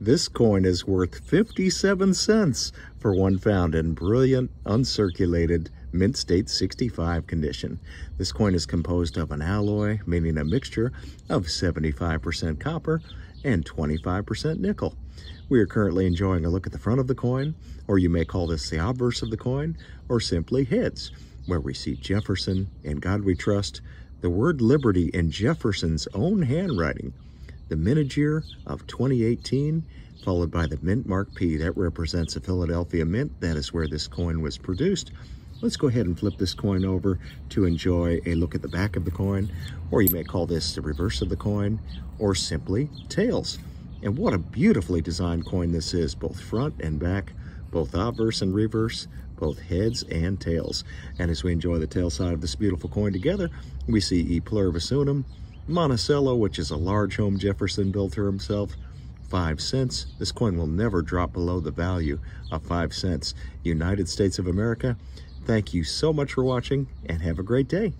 This coin is worth 57 cents for one found in brilliant, uncirculated, mint state 65 condition. This coin is composed of an alloy, meaning a mixture of 75% copper and 25% nickel. We are currently enjoying a look at the front of the coin, or you may call this the obverse of the coin, or simply heads, where we see Jefferson, In God We Trust, the word liberty in Jefferson's own handwriting, the mintage year of 2018, followed by the mint mark P. That represents the Philadelphia Mint. That is where this coin was produced. Let's go ahead and flip this coin over to enjoy a look at the back of the coin, or you may call this the reverse of the coin, or simply tails. And what a beautifully designed coin this is, both front and back, both obverse and reverse, both heads and tails. And as we enjoy the tail side of this beautiful coin together, we see E pluribus unum, Monticello, which is a large home Jefferson built for himself, five cents. This coin will never drop below the value of five cents. United States of America, thank you so much for watching and have a great day.